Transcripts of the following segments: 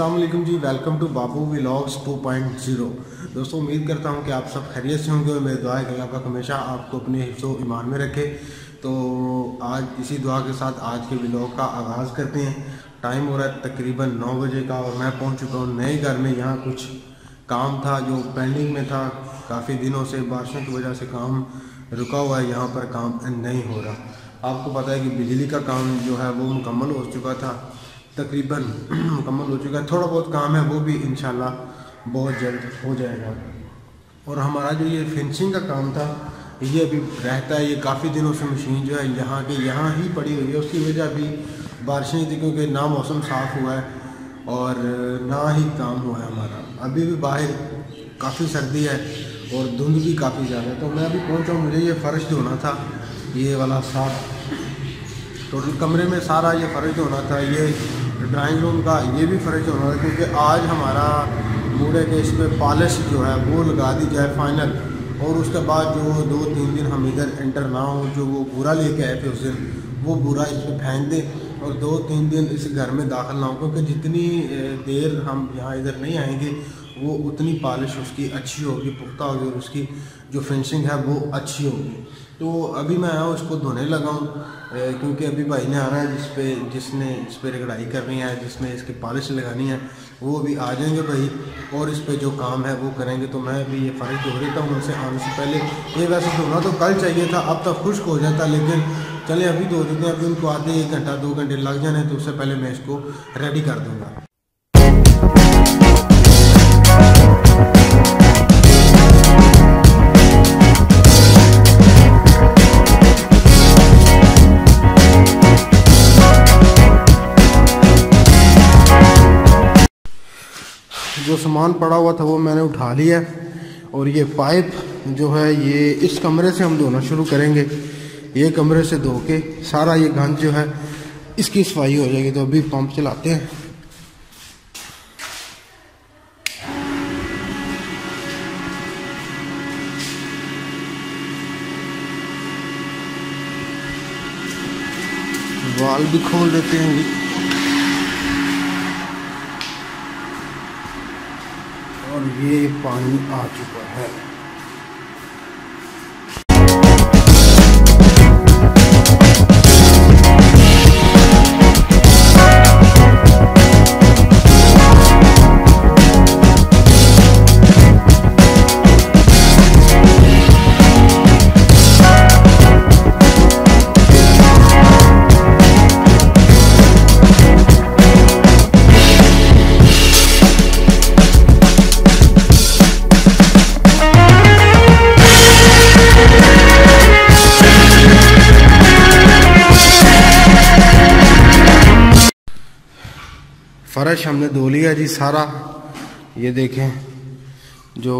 अस्सलाम वालेकुम जी वेलकम टू बाबू व्लॉग्स 2.0 दोस्तों, उम्मीद करता हूँ कि आप सब खैरियत से होंगे और मेरे दुआ है कि अल्लाह हमेशा आपको अपने हिफ्सो ईमान में रखे। तो आज इसी दुआ के साथ आज के व्लॉग का आगाज़ करते हैं। टाइम हो रहा है तकरीबन नौ बजे का और मैं पहुँच चुका हूँ नए घर में। यहाँ कुछ काम था जो पेंडिंग में था। काफ़ी दिनों से बारिशों की वजह से काम रुका हुआ है। यहाँ पर काम नहीं हो रहा। आपको पता है कि बिजली का काम जो है वो मुकम्मल हो चुका था। तकरीबन मुकम्मल हो चुका है। थोड़ा बहुत काम है, वो भी इन बहुत जल्द हो जाएगा। और हमारा जो ये फिनिशिंग का काम था, ये अभी रहता है, ये काफ़ी दिनों से मशीन जो है यहाँ के, यहाँ ही पड़ी हुई है। उसकी वजह भी बारिशें थी, क्योंकि ना मौसम साफ़ हुआ है और ना ही काम हुआ है हमारा। अभी भी बाहर काफ़ी सर्दी है और धुंध भी काफ़ी ज़्यादा है। तो मैं अभी पहुँचा हूँ, मुझे ये फ़र्श धोना था, ये वाला साफ़। टोटल कमरे में सारा ये फ़र्ज़ होना था, ये ड्राइंग रूम का ये भी फ़र्ज़ होना था क्योंकि आज हमारा मूड है कि इस पर पॉलिश जो है, वो लगा दी जाए फाइनल और उसके बाद जो दो तीन दिन हम इधर एंटर ना हो, जो वो बुरा लेके आए थे उस दिन, वो बुरा इस पर फेंक दें और दो तीन दिन इस घर में दाखिल ना हो, क्योंकि जितनी देर हम यहाँ इधर नहीं आएँगे, वो उतनी पॉलिश उसकी अच्छी होगी, पुख्ता होगी और उसकी जो फिनिशिंग है, वो अच्छी होगी। तो अभी मैं आया उसको धोने लगा हूँ क्योंकि अभी भाई ने आना है जिस पे जिसने इस पर रगड़ाई करनी है, जिसने इसकी पॉलिश लगानी है, वो अभी आ जाएँगे भाई और इस पर जो काम है वो करेंगे। तो मैं अभी ये फ़र्ज़ धो देता हूँ, उनसे आने से पहले ये वैसे धोना तो कल चाहिए था, अब तक खुश्क हो जाता, लेकिन चले अभी धो देते हैं, अभी उनको आधे एक घंटा, दो घंटे लग जाने तो उससे पहले मैं इसको रेडी कर दूँगा। जो सामान पड़ा हुआ था वो मैंने उठा लिया और ये पाइप जो है ये इस कमरे से हम धोना शुरू करेंगे। ये कमरे से धो के सारा ये गंद जो है, इसकी सफ़ाई हो जाएगी। तो अभी पंप चलाते हैं। वाल भी खोल देते हैं और ये पानी आ चुका है। फ़र्श हमने धो लिया जी सारा। ये देखें, जो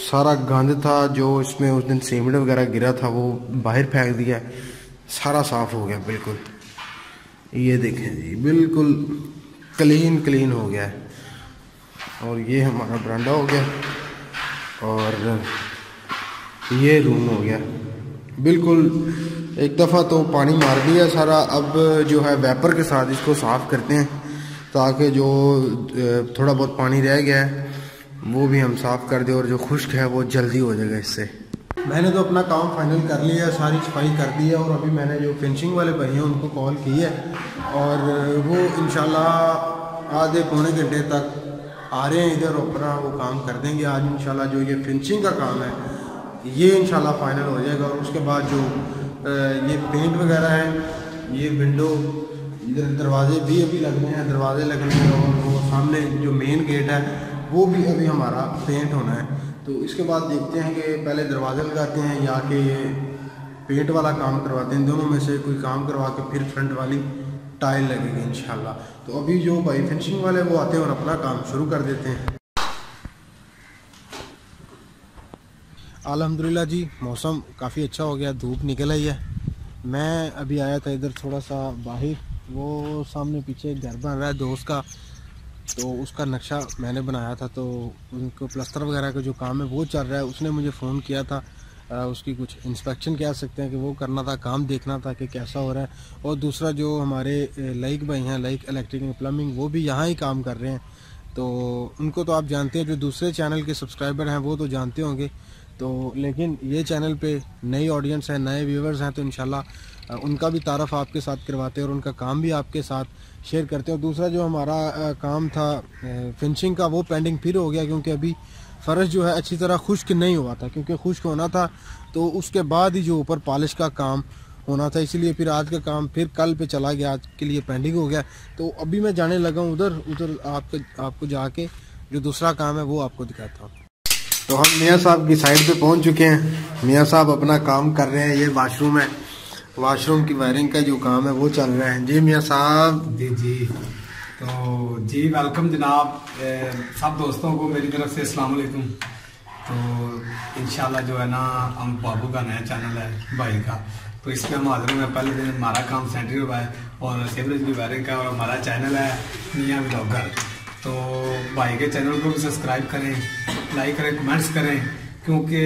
सारा गंद था, जो इसमें उस दिन सीमेंट वगैरह गिरा था, वो बाहर फेंक दिया, सारा साफ़ हो गया, बिल्कुल। ये देखें जी, बिल्कुल क्लीन क्लीन हो गया। है और ये हमारा बरांडा हो गया, और ये रूम हो गया। बिल्कुल, एक दफ़ा तो पानी मार दिया सारा, अब जो है वेपर के साथ इसको साफ़ करते हैं। ताकि जो थोड़ा बहुत पानी रह गया है, वो भी हम साफ़ कर दें और जो खुश्क है वो जल्दी हो जाएगा इससे। मैंने तो अपना काम फाइनल कर लिया है, सारी सफ़ाई कर दी है और अभी मैंने जो फिनिशिंग वाले भाई हैं, उनको कॉल की है। और वो इन आधे पौने घंटे तक आ रहे हैं इधर, अपना वो काम कर देंगे। आज इन जो ये फिनिशिंग का काम है, ये इन फाइनल हो जाएगा। और उसके बाद जो ये पेंट वगैरह है, ये विंडो इधर दरवाजे भी अभी लगने हैं, दरवाजे लगने हैं और वो सामने जो मेन गेट है, वो भी अभी हमारा पेंट होना है। तो इसके बाद देखते हैं कि पहले दरवाजे लगाते हैं या कि पेंट वाला काम करवाते हैं। दोनों में से कोई काम करवा के फिर फ्रंट वाली टाइल लगेगी इन तो अभी जो भाई फिनिशिंग वाले वो आते हैं और अपना काम शुरू कर देते हैं। अलहमदिल्ला जी, मौसम काफ़ी अच्छा हो गया, धूप निकल आई है। मैं अभी आया था इधर थोड़ा सा बाहर। वो सामने पीछे घर बन रहा है दोस्त का तो उसका नक्शा मैंने बनाया था तो उनको प्लस्तर वगैरह का जो काम है वो चल रहा है। उसने मुझे फ़ोन किया था आ, उसकी कुछ इंस्पेक्शन कह सकते हैं कि वो करना था काम देखना था कि कैसा हो रहा है। और दूसरा जो हमारे लाइक भाई हैं लाइक इलेक्ट्रिक एंड प्लम्बिंग वो भी यहाँ ही काम कर रहे हैं। तो उनको तो आप जानते हैं जो दूसरे चैनल के सब्सक्राइबर हैं वो तो जानते होंगे। तो लेकिन ये चैनल पे नई ऑडियंस हैं नए व्यूवर्स हैं तो इन उनका भी तारफ़ आपके साथ करवाते हैं और उनका काम भी आपके साथ शेयर करते हैं। और दूसरा जो हमारा काम था फिनिशिंग का, वो पेंडिंग फिर हो गया क्योंकि अभी फ़र्श जो है अच्छी तरह खुश्क नहीं हुआ था। क्योंकि खुश्क होना था तो उसके बाद ही जो ऊपर पॉलिश का काम होना था, इसलिए फिर आज का काम फिर कल पे चला गया, आज के लिए पेंडिंग हो गया। तो अभी मैं जाने लगा हूँ उधर उधर आपको आपको जाके जो दूसरा काम है वो आपको दिखाता हूँ। तो हम मियाँ साहब की साइड पे पहुँच चुके हैं। मियाँ साहब अपना काम कर रहे हैं, ये वाशरूम है। वाशरूम की वायरिंग का जो काम है, वो चल रहा है। जी मियाँ साहब। जी जी। तो जी वेलकम जनाब। सब दोस्तों को मेरी तरफ़ से अस्सलाम वालेकुम। तो इंशाल्लाह जो है ना, हम बाबू का नया चैनल है, भाई का। तो इसमें हम हाजिर हुए पहले दिन हमारा काम सेंट्री हुआ है और सेवरेज भी वायरिंग का और हमारा चैनल है, मियाँ ब्लॉगर तो भाई के चैनल को भी सब्सक्राइब करें लाइक करें कमेंट्स करें। क्योंकि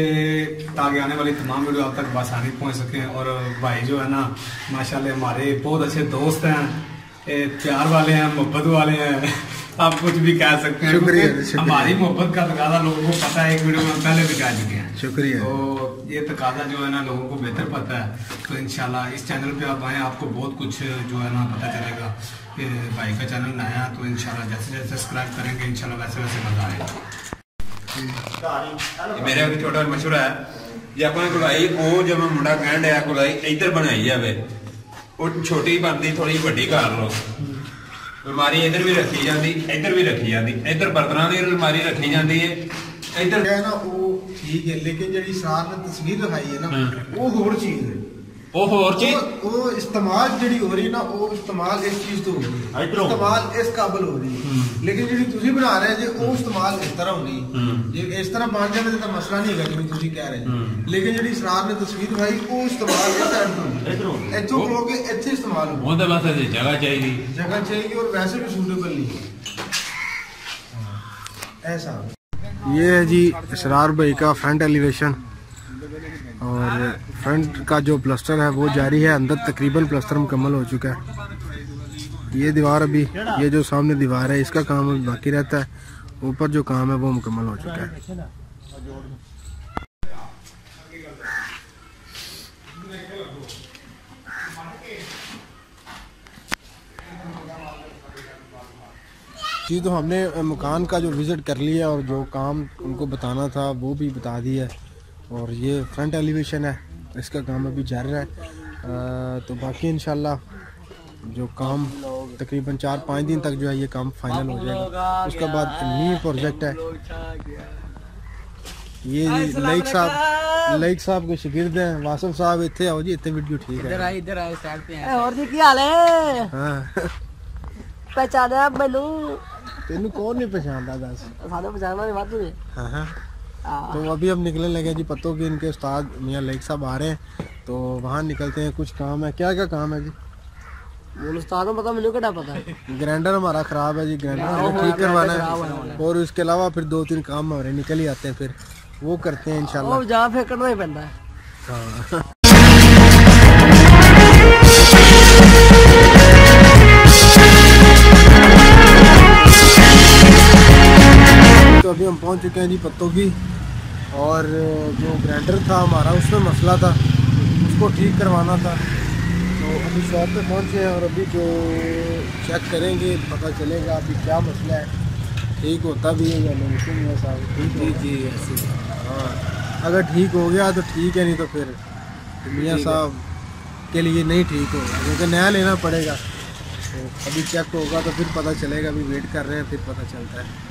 ताकि आने वाली तमाम वीडियो आप तक आसानी पहुँच सकें और भाई जो है ना माशाल्लाह हमारे बहुत अच्छे दोस्त हैं। प्यार वाले हैं मोहब्बत वाले हैं। आप कुछ भी कह सकते हैं। शुक्रिया, हमारी मोहब्बत का तकाजा लोगों को पता है एक वीडियो में पहले भी कह चुके हैं। शुक्रिया। तो ये तकाजा जो है ना लोगों को बेहतर पता है। तो इनशाला इस चैनल पे आप आए आपको बहुत कुछ जो है ना पता चलेगा कि भाई का चैनल नया तो इनशाला जैसे जैसे सब्सक्राइब करेंगे इनशाला वैसे वैसे मज़ा आएगा। ਮੇਰੇ ਵੀ ਛੋਟਾ ਮਸ਼ਹੂਰ ਹੈ। ਜੇ ਆਪਾਂ ਗੁਲਾਈ ਉਹ ਜਦੋਂ ਮੁੰਡਾ ਕਹਿਣ ਡਿਆ ਗੁਲਾਈ ਇੱਧਰ ਬਣਾਈ ਜਾਵੇ। ਉਹ ਛੋਟੀ ਬਣਦੀ ਥੋੜੀ ਵੱਡੀ ਕਰ ਲਓ। ਬਿਮਾਰੀ ਇੱਧਰ ਵੀ ਰੱਖੀ ਜਾਂਦੀ ਇੱਧਰ ਵੀ ਰੱਖੀ ਜਾਂਦੀ। ਇੱਧਰ ਬਰਤਨਾਂ ਦੀ ਬਿਮਾਰੀ ਰੱਖੀ ਜਾਂਦੀ ਹੈ ਇੱਧਰ ਹੈ ਨਾ ਉਹ ਠੀਕ ਹੈ ਲੇਕਿਨ ਜਿਹੜੀ ਸਾਰ ਨੇ ਤਸਵੀਰ ਦਿਖਾਈ ਹੈ ਨਾ ਉਹ ਹੋਰ ਚੀਜ਼ ਹੈ। ਉਹ ਹੋਰ ਚੀਜ਼ ਉਹ ਇਸਤੇਮਾਲ ਜਿਹੜੀ ਹੋ ਰਹੀ ਨਾ ਉਹ ਇਸਤੇਮਾਲ ਇਸ ਚੀਜ਼ ਤੋਂ ਹੋ ਰਹੀ ਹੈ ਇਸਤੇਮਾਲ ਇਸ ਕਾਬਲ ਹੋ ਰਹੀ ਹੈ ਲੇਕਿਨ ਜਿਹੜੀ ਤੁਸੀਂ ਬਣਾ ਰਹੇ ਜੇ ਉਹ ਇਸਤੇਮਾਲ ਇਸ ਤਰ੍ਹਾਂ ਹੋਣੀ ਜੇ ਇਸ ਤਰ੍ਹਾਂ ਬਣ ਜਾਵੇ ਤਾਂ ਮਸਲਾ ਨਹੀਂ ਹੈਗਾ ਜਿਵੇਂ ਤੁਸੀਂ ਕਹਿ ਰਹੇ ਲੇਕਿਨ ਜਿਹੜੀ ਸਰਾਰ ਨੇ ਤਸਵੀਰ ਭਾਈ ਉਹ ਇਸਤੇਮਾਲ ਇਸ ਤਰ੍ਹਾਂ ਹੋਣੀ ਇਧਰੋਂ ਇੱਥੋਂ ਖਲੋ ਕੇ ਇੱਥੇ ਇਸਤੇਮਾਲ ਹੋਣੀ ਉਹਦੇ ਵਾਸਤੇ ਜਗ੍ਹਾ ਚਾਹੀਦੀ ਜਗ੍ਹਾ ਚਾਹੀਦੀ ਔਰ ਵੈਸੇ ਵੀ सूटेबल नहीं ऐसा ये है जी इसरार भाई का फ्रंट एलिवेशन और फ्रंट का जो प्लस्टर है, वो जारी है। अंदर तकरीबन प्लस्टर मुकम्मल हो चुका है। ये दीवार अभी, ये जो सामने दीवार है, इसका काम बाकी रहता है। ऊपर जो काम है, वो मुकम्मल हो चुका है। जी तो हमने मकान का जो विज़िट कर लिया और जो काम उनको बताना था, वो भी बता दिया और ये फ्रंट एलिवेशन है। इसका काम अभी जारी रहा है। आ, तो बाकी इन जो काम तकरीबन चार पाँच दिन तक जो है ये काम फाइनल हो जाएगा। उसके बाद न्यू प्रोजेक्ट है। ये जी लाइक साहब लाइक साहब के शिगिर्द हैं। वासफ साहब इतने आओ जी इतने वीडियो ठीक है। इधर आए इधर आए साइड पे और जी क्या हाल है? हाँ। पहचाना मैनू तेनू कौन नहीं पहचानता दस। सारे पहचानना हाँ हाँ। तो अभी हम निकलने लगे जी पत्तों के इनके उस्ताद मियाँ लेक साहब आ रहे हैं। तो वहाँ निकलते हैं कुछ काम है। क्या क्या काम है जी? पता मुझे क्या पता ग्राइंडर हमारा ख़राब है जी ग्राइंडर हमें ठीक करवाना है। और उसके अलावा फिर दो तीन काम हमारे निकल ही आते हैं फिर वो करते हैं इंशाल्लाह। जहाँ फेंकना ही पैदा है। हाँ। पहुँच चुके हैं जी पत्तों की। और जो ग्राइंडर था हमारा उसमें मसला था उसको ठीक करवाना था। तो अभी शॉप पे पहुँचे हैं और अभी जो चेक करेंगे पता चलेगा अभी क्या मसला है ठीक होता भी है या नहीं है साहब? ठीक जी जी ऐसे हाँ। अगर ठीक हो गया तो ठीक है नहीं तो फिर मियाँ साहब के लिए नहीं ठीक होगा क्योंकि नया लेना पड़ेगा। तो अभी चेक होगा तो फिर पता चलेगा अभी वेट कर रहे हैं फिर पता चलता है।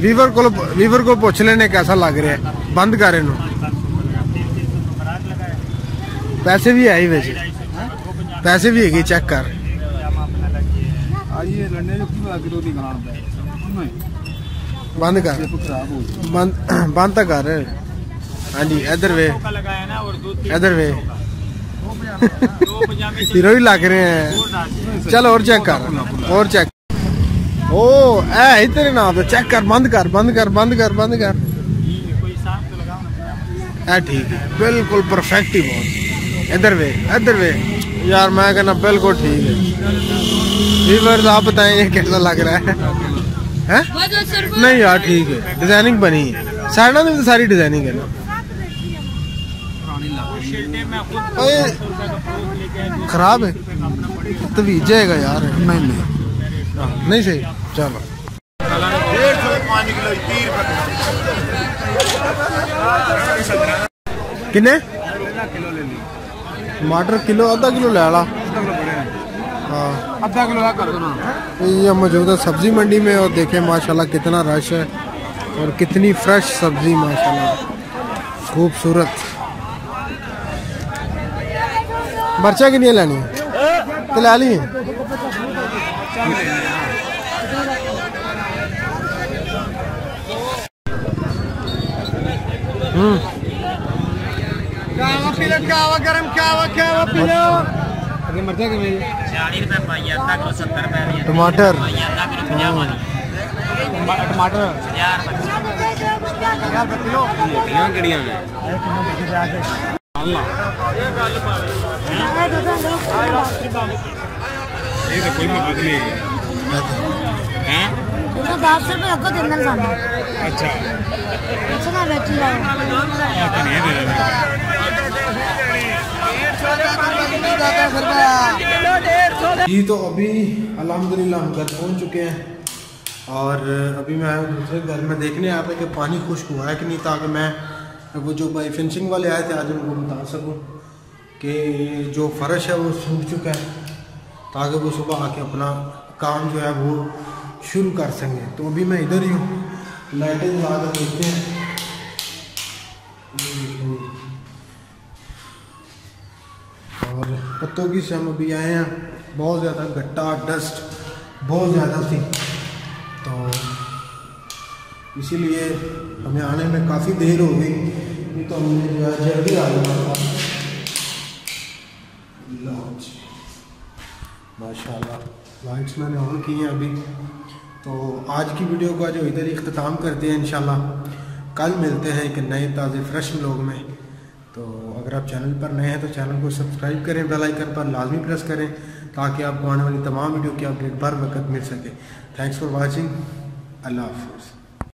वीवर को वीवर को पूछ लेने कैसा लग रहा है बंद कर इनू पैसे भी है ही वैसे पैसे भी है चेक कर ਆਈਏ ਲੜਨੇ ਜੋ ਕੀ ਪਤਾ ਕਿਦੋਂ ਦੀ ਗਾਣ ਦਾ ਨਹੀਂ बंद कर ਖਰਾਬ ਹੋ बंद बंद तो कर हाँ जी इधर वे लगाया ना और दूध इधर वे दो पजामे हीरो ही लग रहे हैं चल और चेक कर और चेक ओ, ए नाम पे चेक कर, बंद कर बंद कर बंद कर बंद कर। तो ना ठीक है, बिल्कुल परफेक्ट ही बहुत। इधर वे इधर वे। यार, मैं कहना बिल्कुल ठीक है। व्यूअर्स आप बताएँ, ये कैसा लग रहा है? हैं? नहीं यार, ठीक है। डिज़ाइनिंग बनी है। साइडा में तो सारी डिज़ाइनिंग है ना। खराब है। तो जाएगा यार, नहीं नहीं। नहीं, सही। चलो। किन्ने? टमाटर किलो अद्धा किलो ले ला। हाँ। आधा ना ये मौजूदा सब्ज़ी मंडी में और देखें माशाल्लाह कितना रश है और कितनी फ्रेश सब्ज़ी माशाल्लाह। खूबसूरत। मर्चा कितनी लेनी? है तो ले ली। कहवा पिलन कहवा गरम कहवा कहवा पिलो अरे मर जाएगा मेरी चालीस रुपये पाई आधा किलो सत्तर रुपये टमाटर। आधा किलो पचास वाली टमाटर। यार किलो यहाँ कड़ियाँ ये तो कोई मकान नहीं है? अच्छा। जी तो अभी अलहमदिल्ला हम घर पहुँच चुके हैं। और अभी मैं आया दूसरे घर में। देखने आया था कि पानी खुश्क हुआ है कि नहीं ताकि मैं वो जो भाई फिनिशिंग वाले आए थे आज उनको बता सकूँ कि जो फ़र्श है वो सूख चुका है ताकि वो सुबह आके अपना काम जो है वो शुरू कर सकें। तो अभी मैं इधर ही हूँ। लाइटें जला कर देखते हैं। और पत्तों की से हम अभी आए हैं। बहुत ज़्यादा गट्टा डस्ट बहुत ज़्यादा थी। तो इसीलिए हमें आने में काफ़ी देर हो गई। नहीं तो हमने जो है जल्दी आ जाना था माशाल्लाह। लाइट्स मैंने ऑन की हैं अभी। तो आज की वीडियो का जो इधर अख्ताम करते हैं इन कल मिलते हैं एक नए ताज़े फ्रेश लोग में। तो अगर आप चैनल पर नए हैं तो चैनल को सब्सक्राइब करें, बेल आइकन पर लाजमी प्रेस करें, ताकि आपको आने वाली तमाम वीडियो की अपडेट बर वक्त मिल सके। थैंक्स फॉर वॉचिंग अल्लाह हाफिज़।